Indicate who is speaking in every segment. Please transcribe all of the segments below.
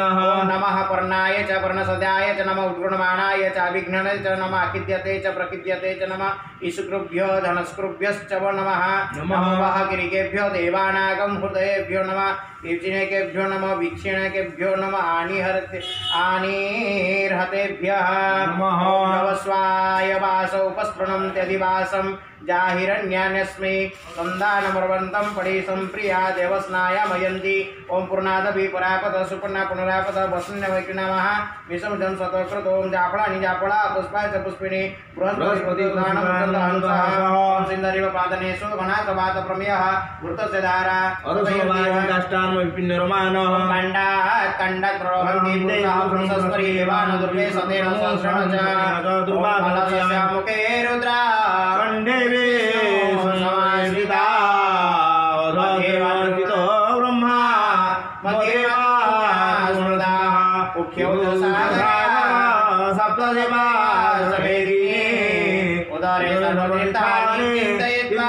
Speaker 1: ॐ नमः पर्णाय च पर्णसदाय च नमः उद्गुणमाणाय च नम च नमः अकिद्यते च प्रकिद्यते च नमः ईशुकृभ्यो धनस्कृभ्यश्च नमः
Speaker 2: नमः।
Speaker 1: नमः गिरिकेभ्यो देवानागं हृदयेभ्यो नमः वीक्षिणेकेभ्यो नमः वीक्षिणकेभ्यो नमः आनिहरते आनिर्हतेभ्यः
Speaker 2: नमः।
Speaker 1: नवस्वाय वास उपस्पृणन्त्यधिवासं जाहिरण्यान्यस्मै। सन्दानमर्वन्तं पडीसं प्रिया देवस्नायामयन्ति ॐ पूर्णादपि परापद सुपर्णा पुनरापद वसुन्यवैकृणमः विषमजं सतकृतो ॐ जापळानि जापळा पुष्पाय च पुष्पिणी। ॐ सिन्धरिव पादनेषु गणाकवात प्रमेयः वृतस्य धारा।
Speaker 2: विपिन्नरमानः।
Speaker 1: खण्डाः खण्डात् प्रवहन्ति पुरुषाः पुरुषस्परीवान् दुर्गे सतेन सहस्रेण च फलस्य रुद्रा
Speaker 2: कण्डेवे समाश्रिता अधोदेवार्पितो ब्रह्मा सप्तदेवा
Speaker 1: उदरे सर्वतीर्थानि चिन्तयित्वा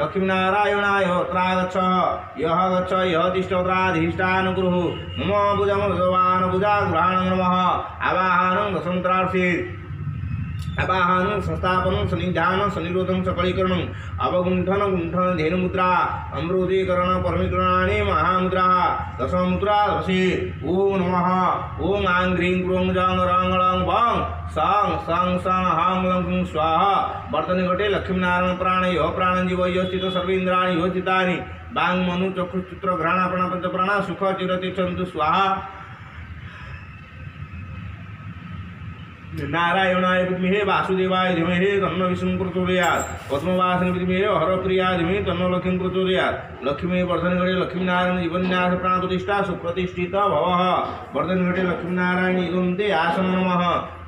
Speaker 2: लक्ष्मीनारायणाय त्रागच्छ यः गच्छ यः तिष्ठत्राधिष्ठानुगुरुः मम भुजं भगवान् भुजाग्रहाणं नमः आवाहनं दशन्त्रार्थित् अपाहनं संस्थापनं सनिधानं सनिरोधं सकलीकरणम् अवगुण्ठन, गुण्ठन, धेनुमुद्रा अमृतीकरण परमीकरणानि, महामुद्राः, दशमुद्रा, दशे। ॐ नमः, ॐ आं ह्रीं क्रों जां रां ळां वां। सां सां सां, हाँ लं स्वाहा। वर्तनिकटे लक्ष्मीनारायण प्राण, यो प्राणजीव यो स्थित सर्वेन्द्राणि, यो चितानि बाङ् मनु चक्षुचित्र प्रण पञ्चप्राणा सुख चिरतिष्ठन्तु स्वाहा। नारायणाय विद्महे वासुदेवाय धीमहे तन्न विष्णु प्रचोदयात्। पद्मवासन विद्महे हरप्रियाय धीमहि तन्न लक्ष्मीं प्रचोदयात्। लक्ष्मी वर्धनगणे लक्ष्मीनारायण जीवन्यास प्राणप्रतिष्ठा सुप्रतिष्ठित भव। वर्धन घटे लक्ष्मीनारायण इदं ते आसन नमः।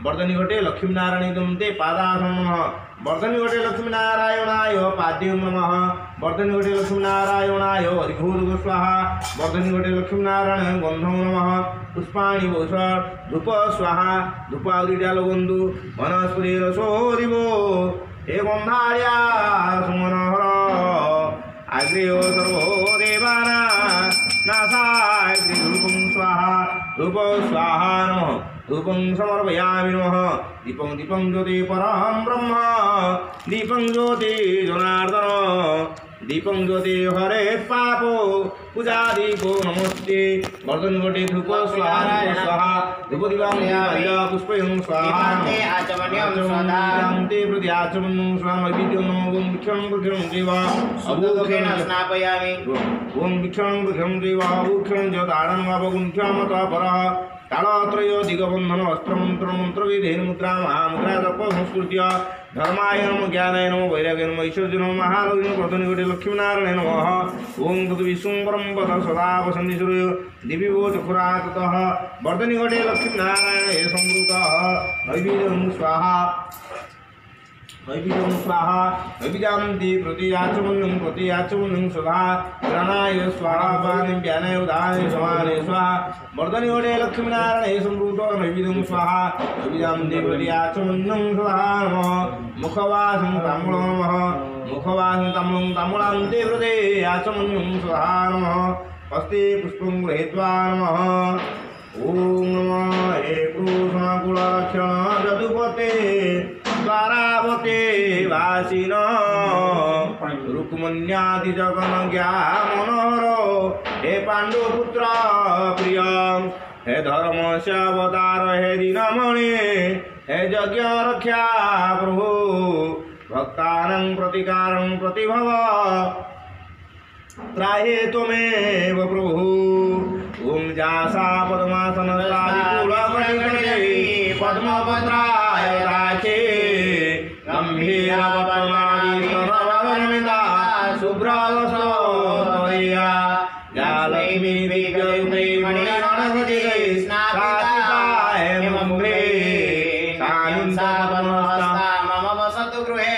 Speaker 2: वर्धनिघटे लक्ष्मीनारायण इदं ते पादासन नमः वर्धनिघटे लक्ष्मीनारायणाय पाद्यं नमः। वर्धनिघटे लक्ष्मीनारायणाय हरिघोरुग स्वाहा वर्धनिघटे लक्ष्मीनारायण गन्धं नमः। पुष्पाणि वोष धूप स्वाहा धूपावृड्यालबन्धु वनस्पति रसोदिवो हे गन्धार्या सुमनोहर। आग्रेयो सर्वो देवाना। धूपं स्वाहा। धूप स्वाहा नमः। धूपं समर्पयामि नमः। दीपं दीपं ज्योति परं ब्रह्म। दीपं ज्योति जनार्दन। दीपं ज्योति हरे पापो। पूजा दीपो नमस्ते वर्धन घटे धूप स्वाहा स्वाहा। धूप दीपं पुष्पयं स्वाहा।
Speaker 1: दीपान्ते आचमनीयं स्वधा
Speaker 2: ते प्रति आचमनं स्वामविद्यं नमो ओं भिक्षं वृक्षं देवा।
Speaker 1: शुद्धदुःखेन स्नापयामि।
Speaker 2: ओं भिक्षं वृक्षं देवा। తణాత్రయో దిగబంధన వస్త్రమంత్ర మంత్ర విధేను ముద్రా మహాముద్రా తప్ప సంస్కృత్య ధర్మాయనము జ్ఞానయనము వైరాగ్యనము ఐశ్వర్యను మహాలవ్యము ప్రతునిగుడి లక్ష్మీనారాయణ నమ. ఓం కృతు విశ్వంబరం పద సదాపసన్నిసురు దివివో చకురాతత భర్తనిగడే లక్ష్మీనారాయణ ఏ సంవృత. నైవేద్యం స్వాహ. हे स्वाहा नैवेद्यं स्वाहा नैवेद्यान्ति प्रतियाचमनं प्रतियाचमनं सदा स्वाहा पाने व्यानाय उदाने समाने स्वाहा। वर्धनिवडे लक्ष्मीनारायण संवृतो नैवेद्यं स्वाहा। नैवेद्यान्ति प्रतियाचमनं सदा नमः। मुखवासं नमः। मुखवासं सदा नमः। हस्ते पुष्पं गृहीत्वा नमः। ॐ नमः। वासिन रुक्मण्यादि जगन ज्ञा मनोहर हे पाण्डुपुत्र प्रिय हे धर्म अवतार हे दीनमणि हे यज्ञ रक्षा प्रभु भक्तानं प्रतिकारं प्रतिभव त्राहे त्वमेव प्रभु ॐ जासा पद्मासनस्तादिकुलकटिकटे पद्मपत्राय राखे गम्भीरपद्मादि सर्ववर्णिता शुभ्रवसोदया या लक्ष्मी विगते मम्बे
Speaker 1: मम वसतु गृहे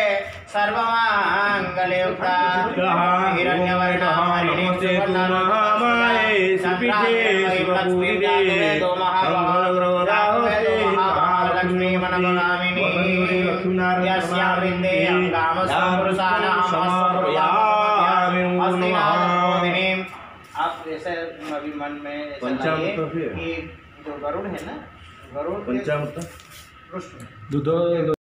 Speaker 2: हिरण्यवर्णः तु मङ्गलग्रवदाहस्ते
Speaker 1: महालक्ष्मी मनमगामिनी आप ऐसे अभी मन में कि जो गरुड़ है ना गरुड़
Speaker 2: पंचामृत।
Speaker 1: पृष्ठ